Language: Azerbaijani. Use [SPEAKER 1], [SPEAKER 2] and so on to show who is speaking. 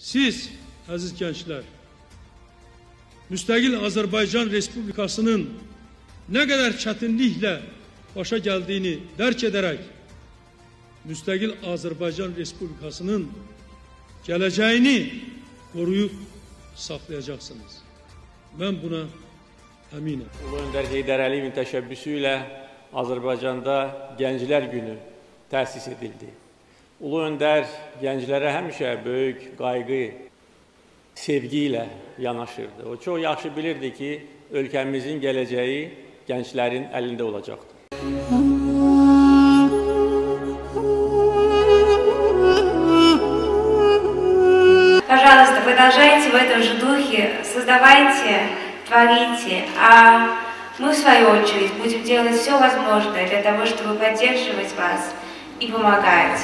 [SPEAKER 1] Siz aziz gençler, müstakil Azerbaycan Respublikası'nın ne kadar çetinlikle başa geldiğini derk ederek, müstakil Azerbaycan Respublikası'nın geleceğini koruyup saklayacaksınız. Ben buna eminim.
[SPEAKER 2] Ulu Öndər Heydər Əliyevin təşəbbüsü ilə Azərbaycanda Gənclər Günü təsis edildi. Ulu Öndər gənclərə həmişə böyük qayğı, sevgi ilə yanaşırdı. O çox yaxşı bilirdi ki, ölkəmizin gələcəyi gənclərin əlində olacaqdır.
[SPEAKER 3] Пожалуйста, продолжайте в этом же духе, создавайте, творите, а мы, в свою очередь, будем делать все возможное для того, чтобы поддерживать вас и помогает.